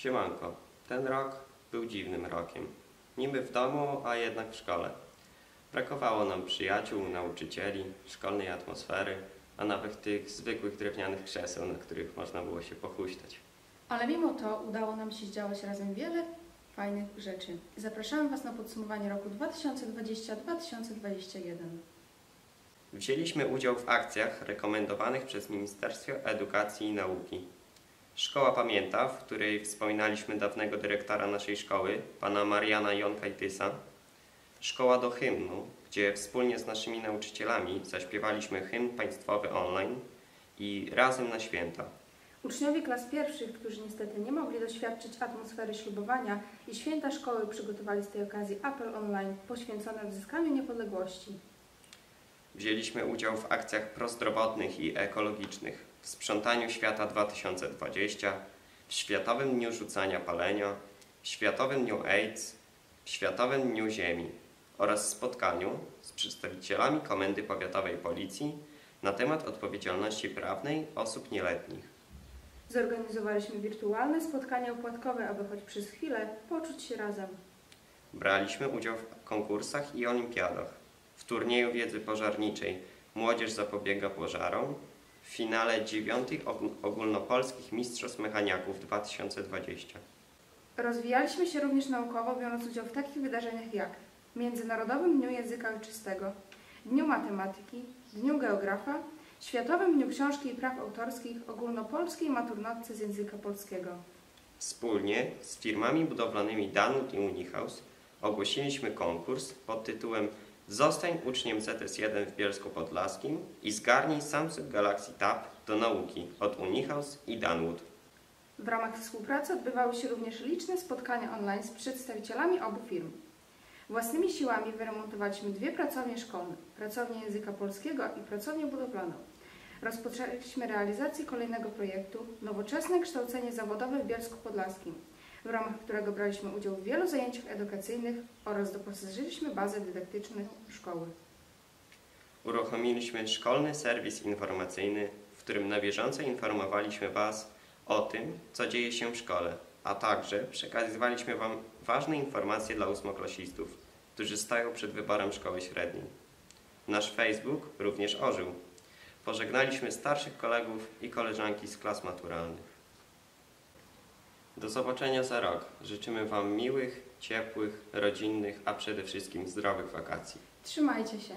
Siemanko, ten rok był dziwnym rokiem. Niby w domu, a jednak w szkole. Brakowało nam przyjaciół, nauczycieli, szkolnej atmosfery, a nawet tych zwykłych drewnianych krzeseł, na których można było się pochuśtać. Ale mimo to udało nam się zdziałać razem wiele fajnych rzeczy. Zapraszamy Was na podsumowanie roku 2020-2021. Wzięliśmy udział w akcjach rekomendowanych przez Ministerstwo Edukacji i Nauki. Szkoła Pamięta, w której wspominaliśmy dawnego dyrektora naszej szkoły, pana Mariana Jonkajtysa. Szkoła do hymnu, gdzie wspólnie z naszymi nauczycielami zaśpiewaliśmy hymn państwowy online i razem na święta. Uczniowie klas pierwszych, którzy niestety nie mogli doświadczyć atmosfery ślubowania i święta szkoły przygotowali z tej okazji apel online poświęcony odzyskaniu niepodległości. Wzięliśmy udział w akcjach prozdrowotnych i ekologicznych, w sprzątaniu świata 2020, w Światowym Dniu Rzucania Palenia, w Światowym Dniu AIDS, w Światowym Dniu Ziemi oraz spotkaniu z przedstawicielami Komendy Powiatowej Policji na temat odpowiedzialności prawnej osób nieletnich. Zorganizowaliśmy wirtualne spotkania opłatkowe, aby choć przez chwilę poczuć się razem. Braliśmy udział w konkursach i olimpiadach, w turnieju wiedzy pożarniczej Młodzież zapobiega pożarom, w finale dziewiątych og- ogólnopolskich Mistrzostw Mechaniaków 2020. Rozwijaliśmy się również naukowo, biorąc udział w takich wydarzeniach jak Międzynarodowym Dniu Języka Ojczystego, Dniu Matematyki, Dniu Geografa, Światowym Dniu Książki i Praw Autorskich, Ogólnopolskiej Maturnotce z języka polskiego. Wspólnie z firmami budowlanymi Danut i Unihaus ogłosiliśmy konkurs pod tytułem Zostań uczniem ZS1 w Bielsku Podlaskim i zgarnij Samsung Galaxy Tab do nauki od Unihaus i Danwood. W ramach współpracy odbywały się również liczne spotkania online z przedstawicielami obu firm. Własnymi siłami wyremontowaliśmy dwie pracownie szkolne, pracownię języka polskiego i pracownię budowlaną. Rozpoczęliśmy realizację kolejnego projektu Nowoczesne kształcenie zawodowe w Bielsku Podlaskim, w ramach którego braliśmy udział w wielu zajęciach edukacyjnych oraz doposażyliśmy bazę dydaktyczną szkoły. Uruchomiliśmy szkolny serwis informacyjny, w którym na bieżąco informowaliśmy Was o tym, co dzieje się w szkole, a także przekazywaliśmy Wam ważne informacje dla ósmoklasistów, którzy stają przed wyborem szkoły średniej. Nasz Facebook również ożył. Pożegnaliśmy starszych kolegów i koleżanki z klas maturalnych. Do zobaczenia za rok. Życzymy Wam miłych, ciepłych, rodzinnych, a przede wszystkim zdrowych wakacji. Trzymajcie się!